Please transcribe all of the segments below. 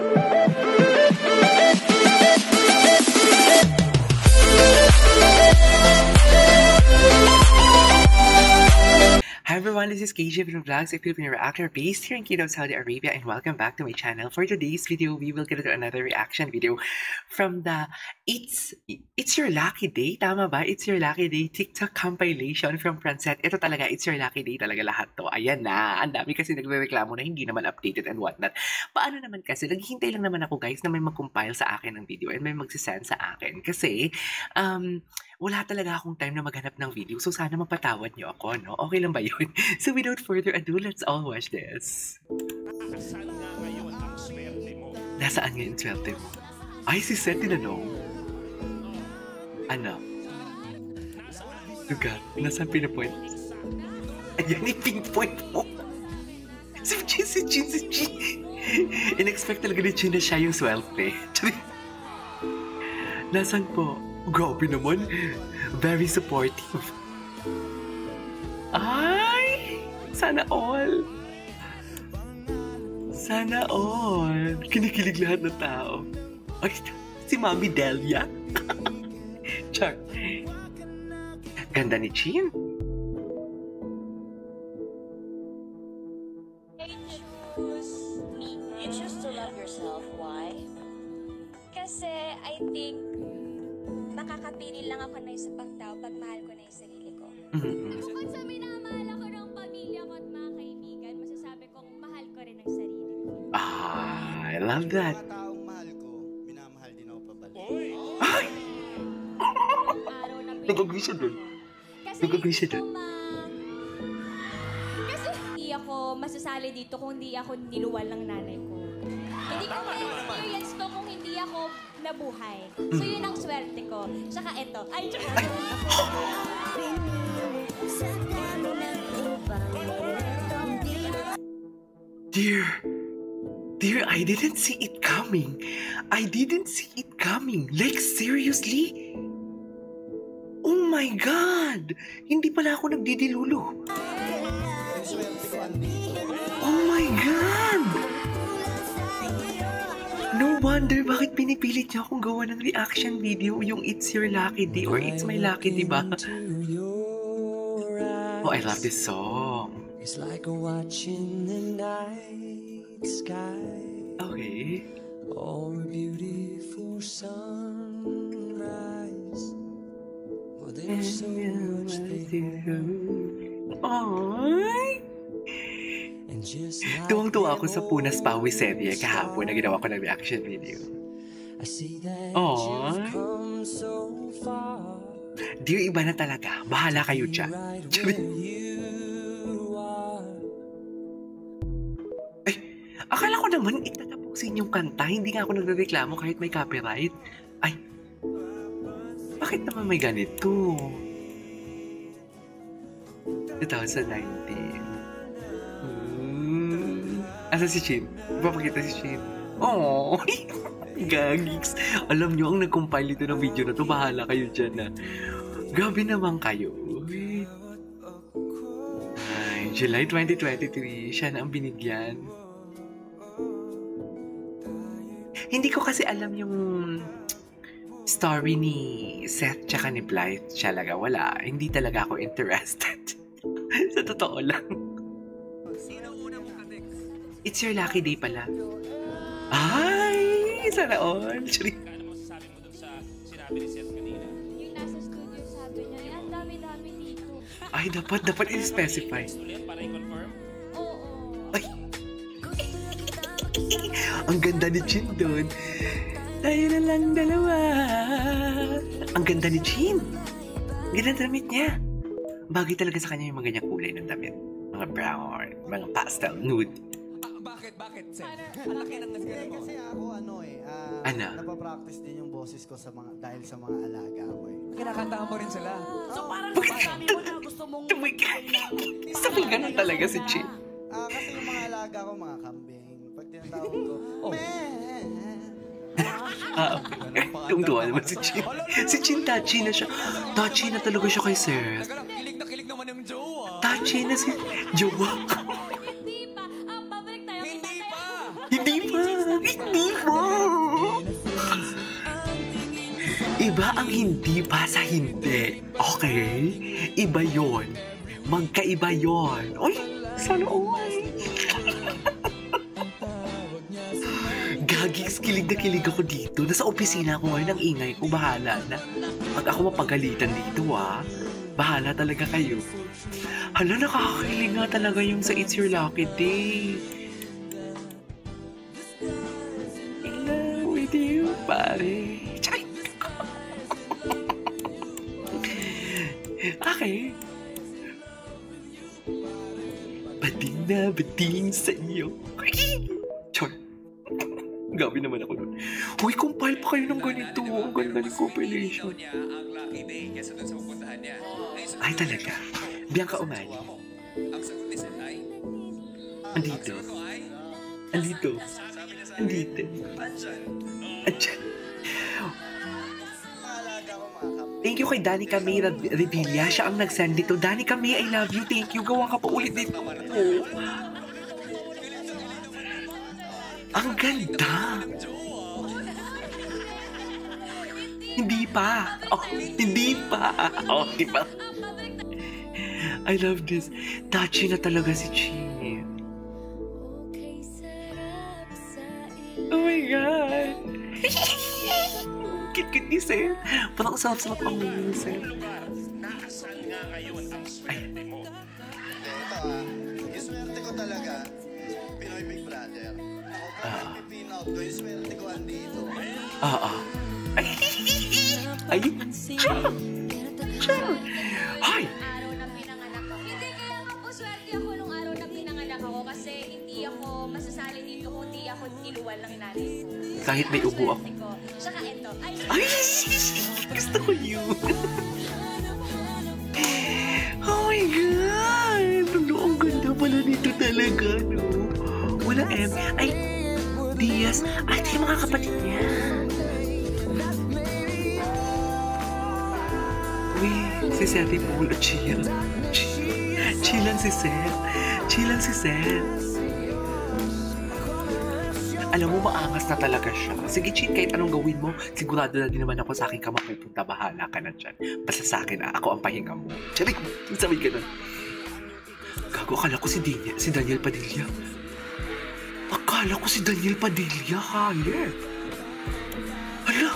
Hi everyone, this is KJ from Vlogs, a Filipino reactor based here in Kingdom, Saudi Arabia, and welcome back to my channel. For today's video, we will get into another reaction video from the It's It's Your Lucky Day. Tama ba? It's Your Lucky Day TikTok compilation from Francet. Ito talaga, It's Your Lucky Day talaga lahat to. Ayan na. Ang dami kasi nagre-reklamo na hindi naman updated and whatnot. Paano naman kasi? Naghihintay lang naman ako guys na may mag-compile sa akin ng video and may magsisend sa akin. Kasi, um, wala talaga akong time na maghanap ng video. So, sana mapatawad niyo ako, no? Okay lang ba yun? So, without further ado, let's all watch this. Saan nga ngayon ang swerte mo? Nasaan ngayon swerte mo? Ay, si Seth tinanong. Ano? Lugar. Nasaan pinapoint? Ayan, i-pinpoint mo. Si Chin, si Chin, si Chin. In-expect talaga ni Chin na siya yung swerte. Nasaan po? Grabe naman. Very supportive. Ay! Sana all. Sana all. Kinikilig lahat ng tao. Ay, si Mami Delia. Char. Ganda ni Chin. You choose to love yourself. Why? Kasi I think makakapili lang ako na isa pang tao pag mahal ko na yung sarili ko. Mhm. Pabalik. Uy! Ay! Nag-agree siya dun. Kasi Nag-agree siya dun. Kasi hindi ako masasali dito kung hindi ako niluwal ng nanay ko. Hindi ko ma-experience to kung hindi ako nabuhay. So yun ang swerte ko. Tsaka eto. Ay, tsaka... Dear, dear, I didn't see it coming. I didn't see it coming. Like, seriously? Oh my God! Hindi pala ako nagdidilulo. Oh my God! No wonder bakit pinipilit niyo akong gawa ng reaction video yung It's Your Lucky Day or It's My Lucky, di ba? Oh, I love this song. It's like watching the night sky Okay. or a beautiful sunrise. Well, there's so much just like Tuwang-tuwa ako sa Punas Pawi serye old kahapon na ginawa ko ng reaction video. I see that Aw. you've come so far. Dear, iba na talaga. Bahala kayo dyan. Akala ko naman itatapusin yung kanta. Hindi nga ako nagreklamo kahit may copyright. Ay, bakit naman may ganito? 2019. Hmm. Asa si Chin? Ipapakita si Chin. Oh, gagigs. Alam nyo, ang nag-compile ito ng video na to, bahala kayo dyan na. Grabe naman kayo. Ay, July 2023, siya na ang binigyan. Hindi ko kasi alam yung story ni Seth tsaka ni Blythe talaga. Wala. Hindi talaga ako interested. Sa totoo lang. It's your lucky day pala. Ay! Sana all. Sorry. Mo sasabi mo dun sa sinabi ni Seth kanina? Yung nasa studio sabi niya, "Eh, ang dami-dami dito. Ay, dapat, dapat i-specify. Ulit para i-confirm? Ang ganda ni Chin doon. Tayo na lang dalawa. Ang ganda ni Chin. Ganda damit niya. Bagay talaga sa kanya yung mga ganyang kulay ng damit. Mga brown, mga pastel, nude. Bakit? Bakit? Ang laki ng nasgano mo. kasi ako ano eh, ah, Ano? napapractice din yung boses ko sa mga, dahil sa mga alaga ko eh. Kinakantahan mo rin sila. So parang Bakit? nasabi mo na gusto mong... Tumig. Sabi ganun talaga si Chin. Ah, kasi yung mga alaga ko, mga kambing, pag tinatawag ko, oh. man! Ah, okay. Yung duwa naman si Chin. Si Chin touchy na siya. Touchy na talaga siya kay Sir. Teka kilig na kilig naman ng jowa. Touchy na si jowa. Hindi pa. Ah, babalik tayo. Hindi pa. Hindi pa. Hindi pa. Iba ang hindi pa sa hindi. Okay? Iba yon. Magkaiba yon. Uy, sana all. Gagis, kilig na kilig ako dito. Nasa opisina ako ngayon, ang ingay ko, bahala na. Pag ako mapagalitan dito, ah, bahala talaga kayo. Hala, nakakakilig nga talaga yung sa It's Your Lucky Day. In love with you, pare. Chay! okay. Bading na bading sa iyo. Char. Gabi naman ako nun. Uy, compile pa kayo ng ganito. Ang ganda ng compilation. Ay, talaga. Bianca Umali. Ang sagot ni Seth ay, Andito. Andito. Andito. andyan. Thank you kay Danny Rad- Revilla. Siya ang nag-send nito. Danny Camille, I love you. Thank you. Gawa ka pa ulit dito. Ang ganda. Hindi pa. Oh, hindi pa. Oh, di ba? I love this. Touchy na talaga si Chi. Oh my God. Cute-cute ni Seth. Parang sarap-sarap ang mga ni Seth. Hindi ako niluwal ng nanay ko. Kahit may ubo ako. Tsaka eto, ay, Ay! Gusto ko yun. Oh my God! Ano, ang ganda pala nito talaga, no? Wala M. Ay, Diaz. Ay, ito mga kapatid niya. Si Seth Paul chill. Chill. Chillan si Seth. Chillan si Seth. Alam mo, maangas na talaga siya. Sige, Chin, kahit anong gawin mo, sigurado na din naman ako sa akin ka mapupunta. Bahala ka na dyan. Basta sa akin, ah, ako ang pahinga mo. Charik, sabi ka na. Gago, akala ko si Daniel, si Daniel Padilla. Akala ko si Daniel Padilla, hali. Hala,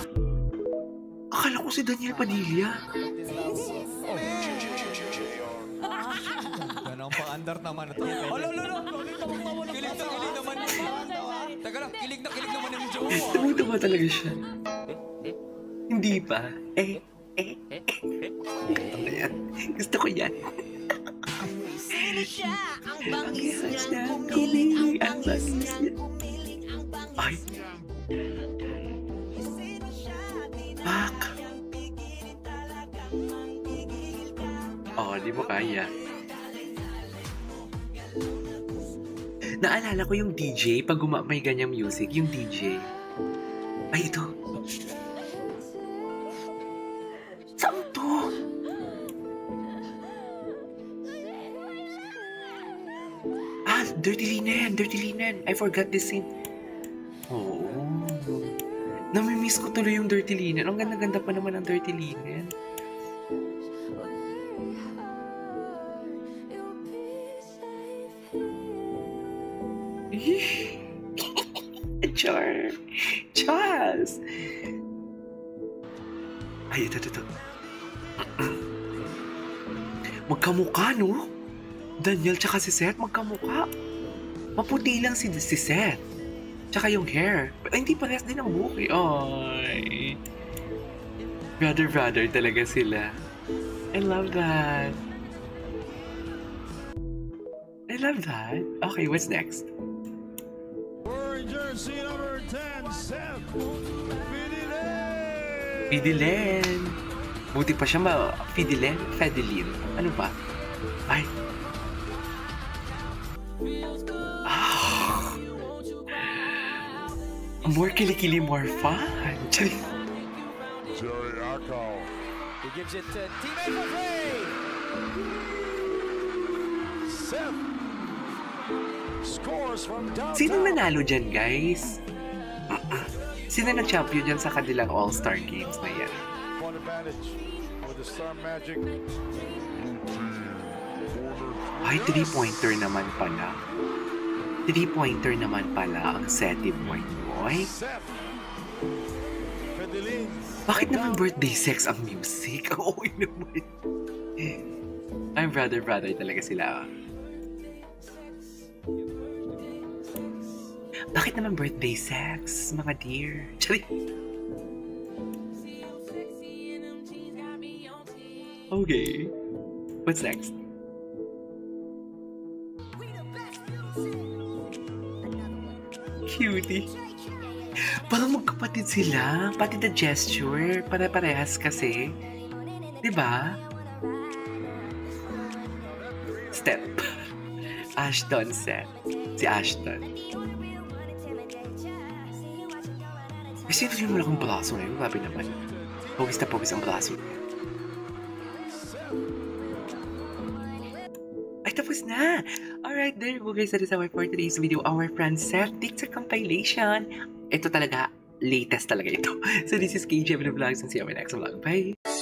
akala ko si Daniel Padilla. Pa-andar naman ito. Alo, alo, alo. Kilig na kilig naman. Teka lang, kilig na kilig naman yung jowa. Tumutuwa talaga siya. Hindi pa. Eh, eh, eh. Ito na yan. Gusto ko yan. Ang bangis niya, kumilig ang bangis niya. Ay. Pak. Oh, di mo kaya. Naalala ko yung DJ pag guma may ganyang music, yung DJ. Ay, ito. Saan to? Ah, Dirty Linen, Dirty Linen. I forgot this scene. Oo. Namimiss ko tuloy yung Dirty Linen. Ang ganda-ganda pa naman ang Dirty Linen. Chas. Ay, ito, ito, ito. Magkamukha, no? Daniel tsaka si Seth, magkamukha. Maputi lang si, si Seth. Tsaka yung hair. Ay, hindi parehas din ang buhok eh. Ay. Brother, brother talaga sila. I love that. I love that. Okay, what's next? Jersey number 10, Seth Pidile. Fidilen. Buti pa siya ma... Fidilen? Fedelin. Ano ba? Ay. Ah. More kilikili, more fun. Jerry Akal. He gives it to teammate. Seth scores from downtown. Sino nanalo dyan, guys? Sino na-champion dyan sa kanilang All-Star Games na yan? Ay, three-pointer naman pala. Three-pointer naman pala ang setting boy boy. Bakit naman birthday sex ang music? Oo naman. I'm brother-brother talaga sila. Bakit naman birthday sex, mga dear? Chari. Okay. What's next? Cutie. Parang magkapatid sila. Pati the gesture. Pare-parehas kasi. Di ba? Step. Ashton set. Si Ashton. Kasi ito yung malaking braso na yun. Grabe naman. Pawis na pawis ang braso niya. Ay, tapos na! Alright, there you go guys. That is our for today's video. Our friend Seth TikTok compilation. Ito talaga, latest talaga ito. So this is KJ Vlogs and see you on my next vlog. Bye!